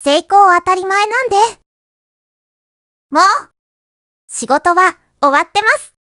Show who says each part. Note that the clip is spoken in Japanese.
Speaker 1: 成功当たり前なんで。もう、仕事は終わってます。